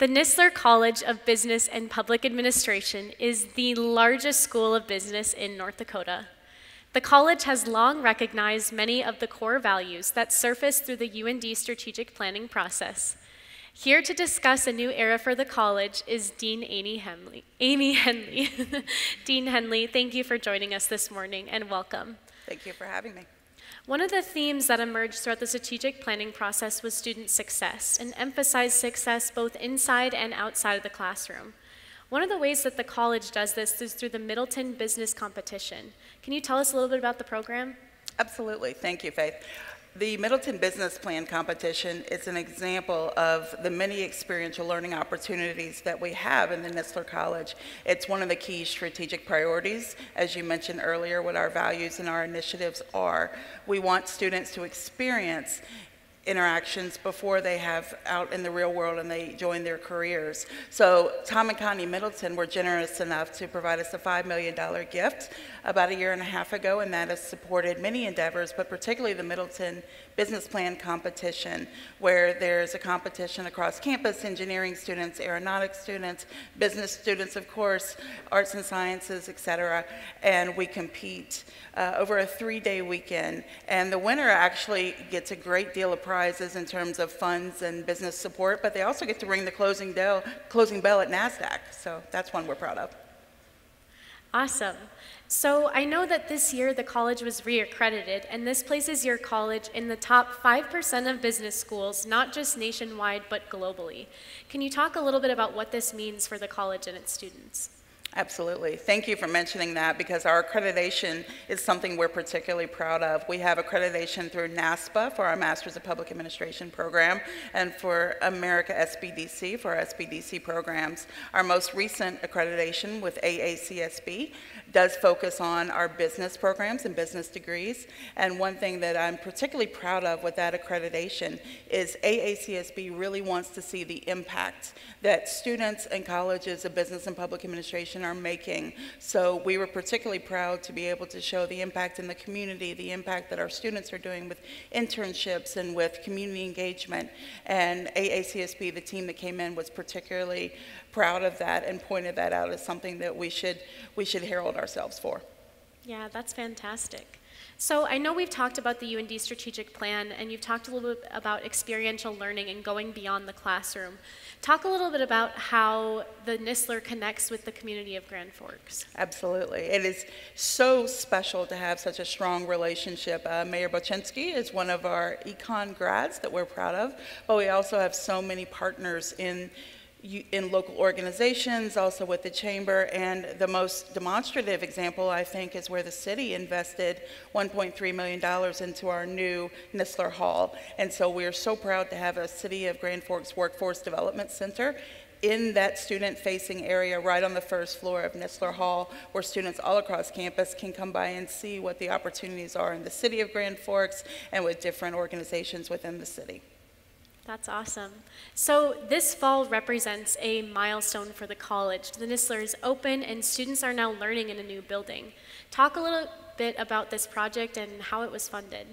The Nistler College of Business and Public Administration is the largest school of business in North Dakota. The college has long recognized many of the core values that surface through the UND strategic planning process. Here to discuss a new era for the college is Dean Amy Henley. Amy Henley. Dean Henley, thank you for joining us this morning and welcome. Thank you for having me. One of the themes that emerged throughout the strategic planning process was student success and emphasized success both inside and outside of the classroom. One of the ways that the college does this is through the Middleton Business Competition. Can you tell us a little bit about the program? Absolutely. Thank you, Faith. The Middleton Business Plan Competition is an example of the many experiential learning opportunities that we have in the Nistler College. It's one of the key strategic priorities, as you mentioned earlier, what our values and our initiatives are. We want students to experience interactions before they have out in the real world and they join their careers. So Tom and Connie Middleton were generous enough to provide us a $5 million gift about a year and a half ago, and that has supported many endeavors, but particularly the Middleton Business Plan Competition, where there's a competition across campus, engineering students, aeronautics students, business students, of course, arts and sciences, et cetera, and we compete uh, over a three-day weekend. And the winner actually gets a great deal of prizes in terms of funds and business support, but they also get to ring the closing bell, closing bell at NASDAQ. So that's one we're proud of. Awesome. So I know that this year the college was reaccredited, and this places your college in the top 5% of business schools, not just nationwide, but globally. Can you talk a little bit about what this means for the college and its students? Absolutely. Thank you for mentioning that because our accreditation is something we're particularly proud of. We have accreditation through NASPAA for our Masters of Public Administration program and for America SBDC for our SBDC programs. Our most recent accreditation with AACSB does focus on our business programs and business degrees. And one thing that I'm particularly proud of with that accreditation is AACSB really wants to see the impact that students and colleges of business and public administration are making. So we were particularly proud to be able to show the impact in the community, the impact that our students are doing with internships and with community engagement. And AACSB, the team that came in, was particularly proud of that and pointed that out as something that we should, we should herald ourselves for. Yeah, that's fantastic. So I know we've talked about the UND strategic plan and you've talked a little bit about experiential learning and going beyond the classroom. Talk a little bit about how the Nistler connects with the community of Grand Forks. Absolutely. It is so special to have such a strong relationship. Uh, Mayor Bochenski is one of our econ grads that we're proud of, but we also have so many partners in in local organizations, also with the chamber, and the most demonstrative example, I think, is where the city invested $1.3 million into our new Nistler Hall. And so we're so proud to have a City of Grand Forks Workforce Development Center in that student-facing area right on the first floor of Nistler Hall, where students all across campus can come by and see what the opportunities are in the City of Grand Forks and with different organizations within the city. That's awesome. So this fall represents a milestone for the college. The Nistler is open and students are now learning in a new building. Talk a little bit about this project and how it was funded.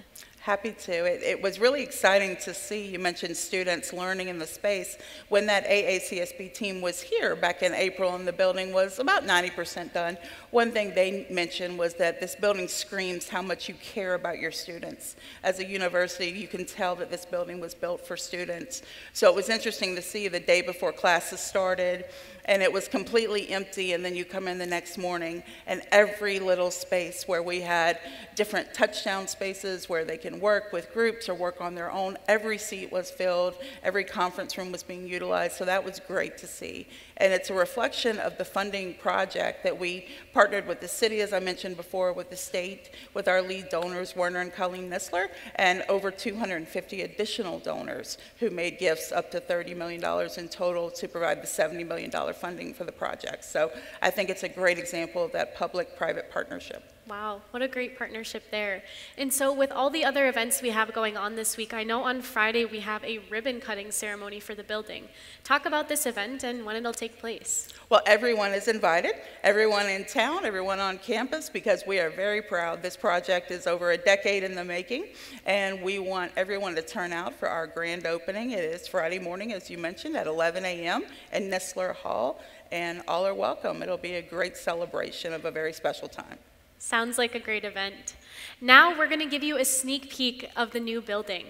Happy to. It, it, was really exciting to see, you mentioned students learning in the space. When that AACSB team was here back in April and the building was about 90% done, one thing they mentioned was that this building screams how much you care about your students. As a university, you can tell that this building was built for students. So it was interesting to see the day before classes started, and it was completely empty and then you come in the next morning and every little space where we had different touchdown spaces where they can work with groups or work on their own every seat was filled every conference room was being utilized so that was great to see and it's a reflection of the funding project that we partnered with the city as i mentioned before with the state with our lead donors werner and colleen nistler and over 250 additional donors who made gifts up to $30 million in total to provide the $70 million funding for the project. So I think it's a great example of that public-private partnership. Wow, what a great partnership there. And so, with all the other events we have going on this week, I know on Friday we have a ribbon cutting ceremony for the building. Talk about this event and when it'll take place. Well, everyone is invited, everyone in town, everyone on campus, because we are very proud. This project is over a decade in the making, and we want everyone to turn out for our grand opening. It is Friday morning, as you mentioned, at 11 a.m. in Nistler Hall, and all are welcome. It'll be a great celebration of a very special time. Sounds like a great event. Now we're going to give you a sneak peek of the new building.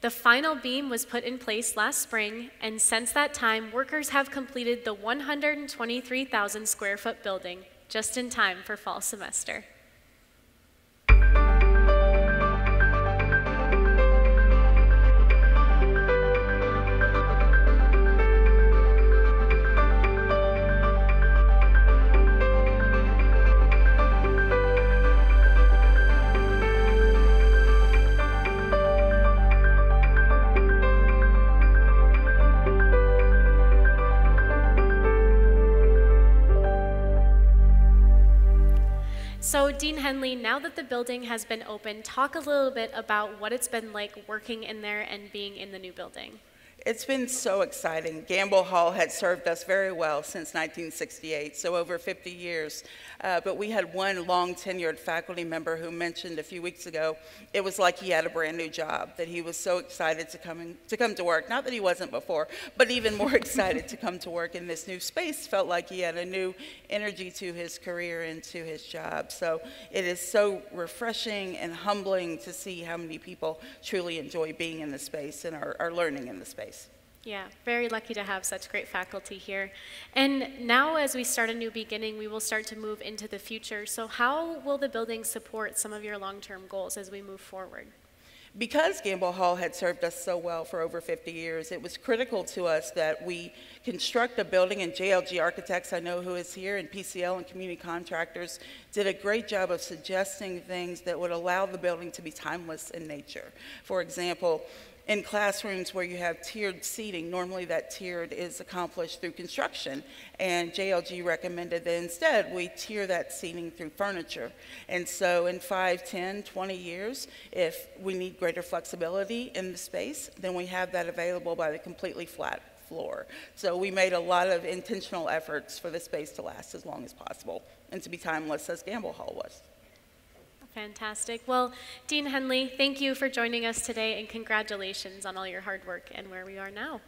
The final beam was put in place last spring, and since that time, workers have completed the 123,000 square foot building just in time for fall semester. So, Dean Henley, now that the building has been open, talk a little bit about what it's been like working in there and being in the new building. It's been so exciting. Gamble Hall had served us very well since 1968, so over 50 years. Uh, but we had one long tenured faculty member who mentioned a few weeks ago it was like he had a brand new job, that he was so excited to come, in, to come to work. Not that he wasn't before, but even more excited to come to work in this new space. Felt like he had a new energy to his career and to his job. So it is so refreshing and humbling to see how many people truly enjoy being in the space and are, are learning in the space. Yeah, very lucky to have such great faculty here. And now, as we start a new beginning, we will start to move into the future. So, how will the building support some of your long term goals as we move forward? Because Gamble Hall had served us so well for over 50 years, it was critical to us that we construct a building, and JLG Architects, I know who is here, and PCL and community contractors did a great job of suggesting things that would allow the building to be timeless in nature. For example, in classrooms where you have tiered seating, normally that tiered is accomplished through construction, and JLG recommended that instead we tier that seating through furniture. And so in 5, 10, 20 years, if we need greater flexibility in the space, then we have that available by the completely flat floor. So we made a lot of intentional efforts for the space to last as long as possible and to be timeless as Gamble Hall was. Fantastic. Well, Dean Henley, thank you for joining us today and congratulations on all your hard work and where we are now.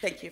Thank you.